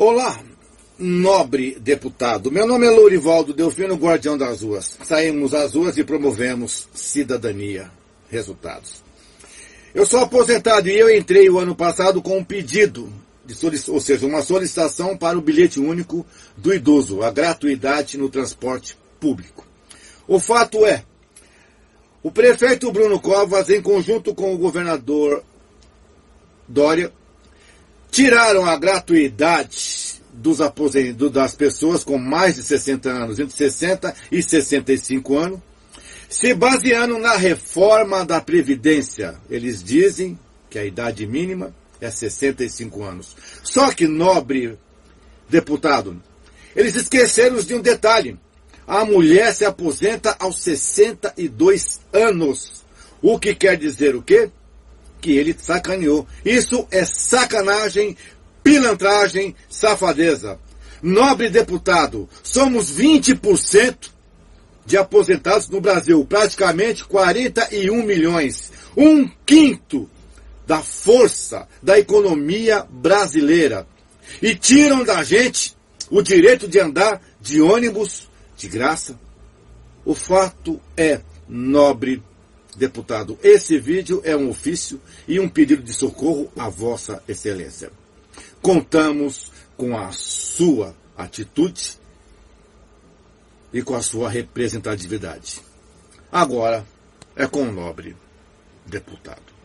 Olá, nobre deputado. Meu nome é Lourivaldo Delfino, guardião das ruas. Saímos às ruas e promovemos cidadania. Resultados. Eu sou aposentado e eu entrei o ano passado com um pedido, ou seja, uma solicitação para o bilhete único do idoso, a gratuidade no transporte público. O fato é, o prefeito Bruno Covas, em conjunto com o governador Dória, tiraram a gratuidade dos aposentados, das pessoas com mais de 60 anos, entre 60 e 65 anos, se baseando na reforma da Previdência. Eles dizem que a idade mínima é 65 anos. Só que, nobre deputado, eles esqueceram de um detalhe. A mulher se aposenta aos 62 anos. O que quer dizer o quê? que ele sacaneou. Isso é sacanagem, pilantragem, safadeza. Nobre deputado, somos 20% de aposentados no Brasil, praticamente 41 milhões. Um quinto da força da economia brasileira. E tiram da gente o direito de andar de ônibus de graça. O fato é, nobre Deputado, esse vídeo é um ofício e um pedido de socorro à Vossa Excelência. Contamos com a sua atitude e com a sua representatividade. Agora é com o nobre deputado.